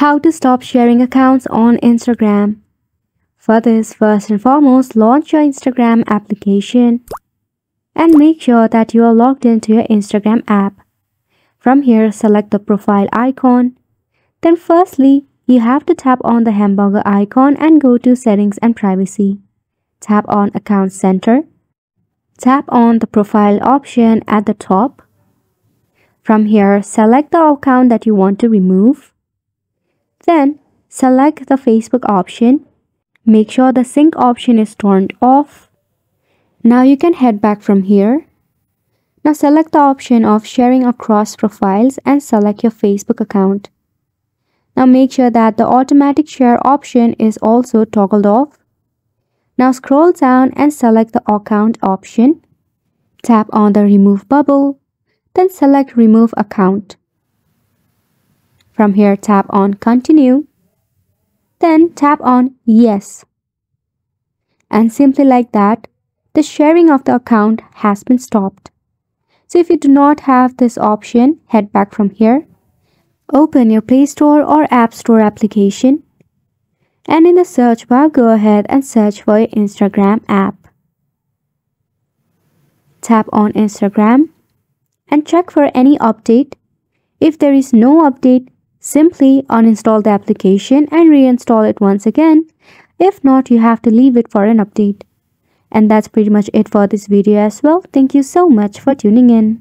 How to stop sharing accounts on Instagram. For this, first and foremost, launch your Instagram application and make sure that you are logged into your Instagram app. From here, select the profile icon. Then firstly, you have to tap on the hamburger icon and go to settings and privacy. Tap on account center. Tap on the profile option at the top. From here, select the account that you want to remove. Then, select the Facebook option. Make sure the sync option is turned off. Now you can head back from here. Now select the option of sharing across profiles and select your Facebook account. Now make sure that the automatic share option is also toggled off. Now scroll down and select the account option. Tap on the remove bubble, then select remove account. From here tap on continue, then tap on yes. And simply like that, the sharing of the account has been stopped. So if you do not have this option, head back from here. Open your Play Store or App Store application. And in the search bar, go ahead and search for your Instagram app. Tap on Instagram and check for any update. If there is no update, simply uninstall the application and reinstall it once again. If not, you have to leave it for an update. And that's pretty much it for this video as well. Thank you so much for tuning in.